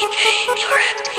you're empty.